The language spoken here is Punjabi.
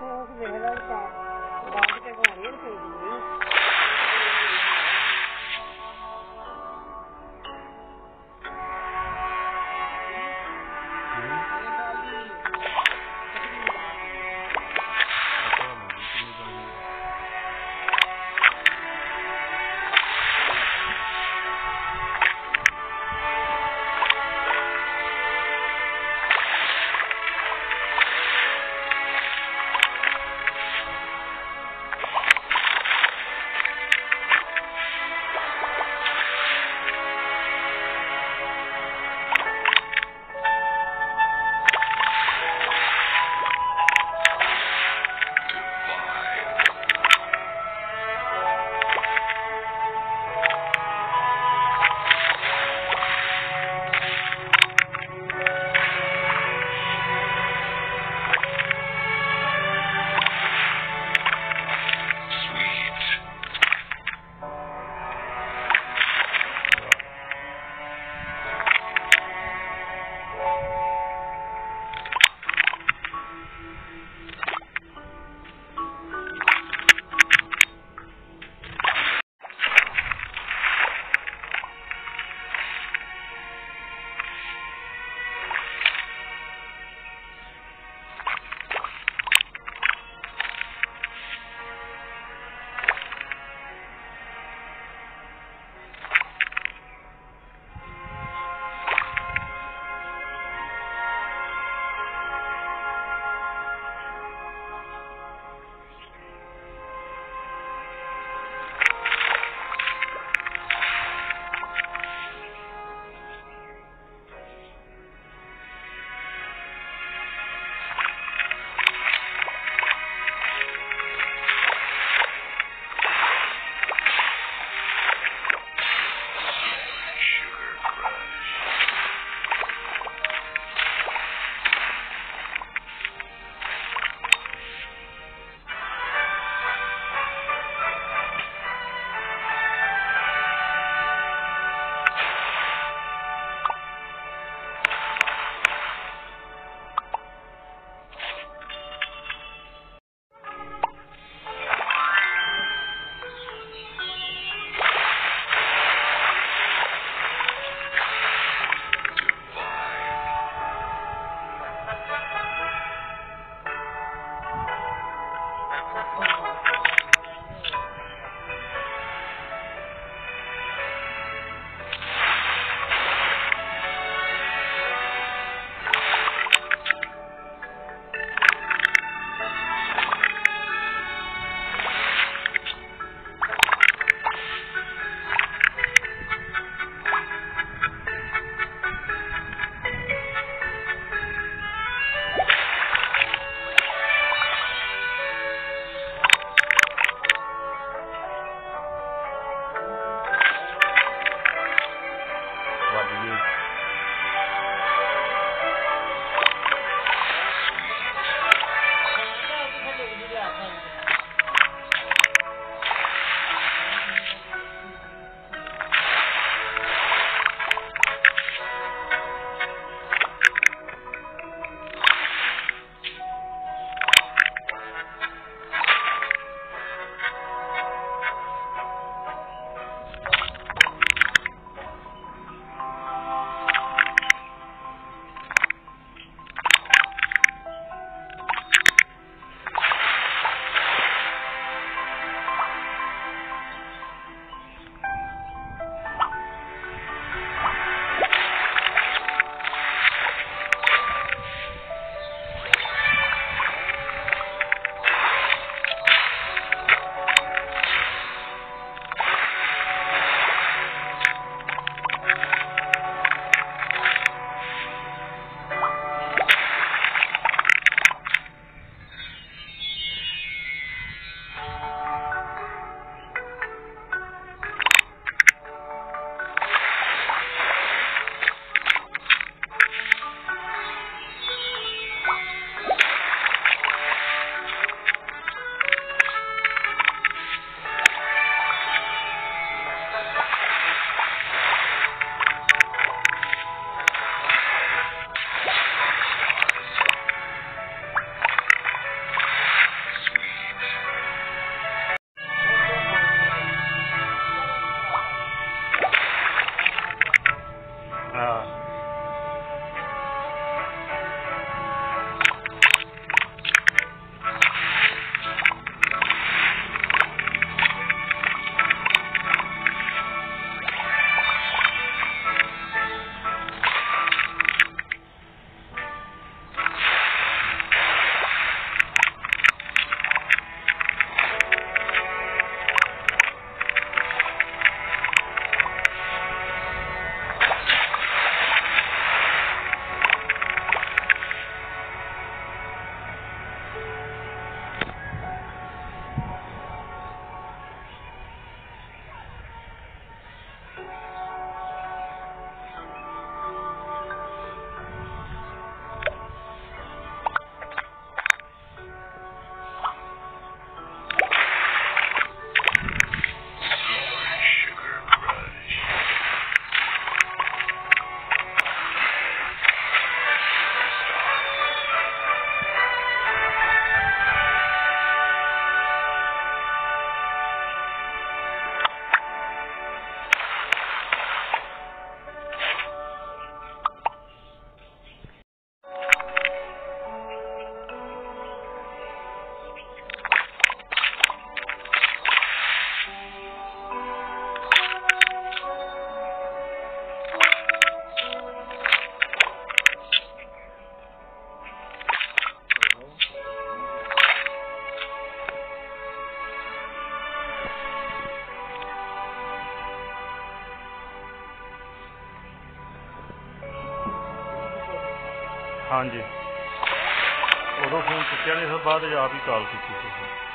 这是别人的伞是这个我没有水泥 ਹਾਂਜੀ। ਉਦੋਂ ਫੋਨ ਚੁੱਕਿਆ ਨਹੀਂ ਸਰ ਬਾਅਦ 'ਚ ਆਪ ਹੀ ਕਾਲ ਕੀਤੀ ਸੀ।